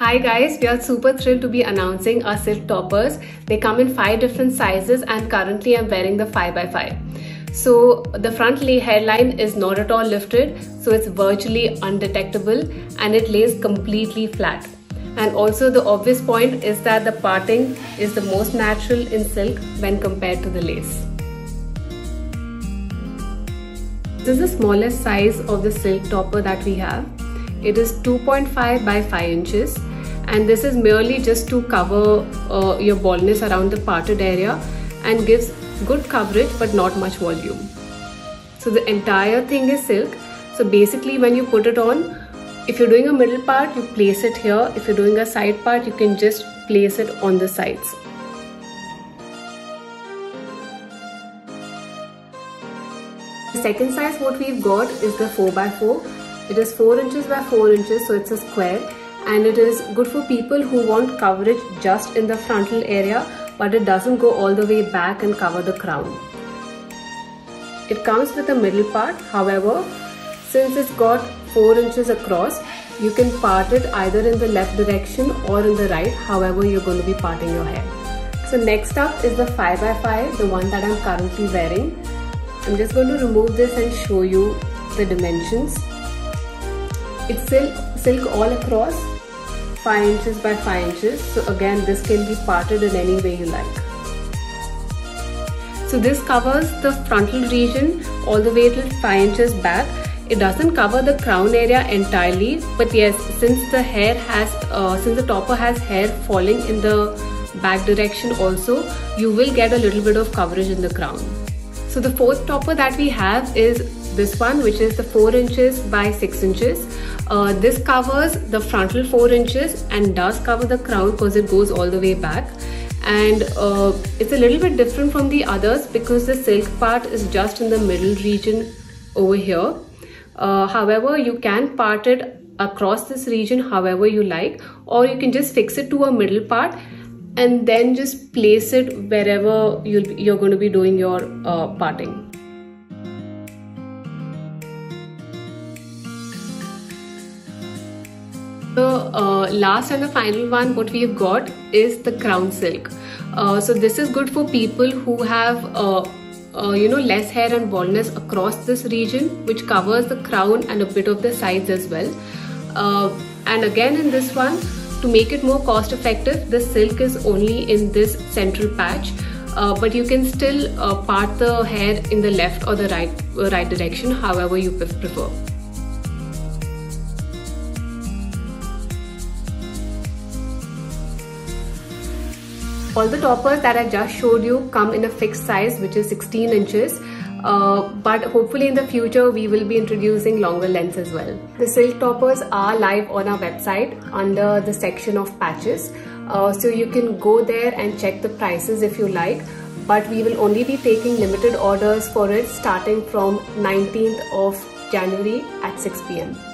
Hi guys, we are super thrilled to be announcing our silk toppers. They come in five different sizes and currently I'm wearing the 5x5. So the front lay hairline is not at all lifted, so it's virtually undetectable and it lays completely flat. And also the obvious point is that the parting is the most natural in silk when compared to the lace. This is the smallest size of the silk topper that we have. It is 2.5 by 5 inches and this is merely just to cover uh, your baldness around the parted area and gives good coverage but not much volume. So the entire thing is silk. So basically when you put it on, if you're doing a middle part, you place it here. If you're doing a side part, you can just place it on the sides. The second size what we've got is the 4x4. It is 4 inches by 4 inches so it's a square and it is good for people who want coverage just in the frontal area but it doesn't go all the way back and cover the crown. It comes with a middle part however since it's got 4 inches across you can part it either in the left direction or in the right however you're going to be parting your hair. So next up is the 5x5 the one that I'm currently wearing. I'm just going to remove this and show you the dimensions. It's silk, silk all across 5 inches by 5 inches. So again this can be parted in any way you like. So this covers the frontal region all the way till 5 inches back. It doesn't cover the crown area entirely but yes since the hair has, uh, since the topper has hair falling in the back direction also you will get a little bit of coverage in the crown. So the fourth topper that we have is this one which is the 4 inches by 6 inches. Uh, this covers the frontal 4 inches and does cover the crown because it goes all the way back and uh, it's a little bit different from the others because the silk part is just in the middle region over here. Uh, however, you can part it across this region however you like or you can just fix it to a middle part and then just place it wherever you you're going to be doing your uh, parting. The uh, last and the final one what we've got is the crown silk. Uh, so this is good for people who have uh, uh, you know less hair and baldness across this region which covers the crown and a bit of the sides as well. Uh, and again in this one to make it more cost effective, the silk is only in this central patch. Uh, but you can still uh, part the hair in the left or the right uh, right direction however you prefer all the toppers that i just showed you come in a fixed size which is 16 inches uh, but hopefully in the future we will be introducing longer lengths as well. The silk toppers are live on our website under the section of patches. Uh, so you can go there and check the prices if you like but we will only be taking limited orders for it starting from 19th of January at 6 pm.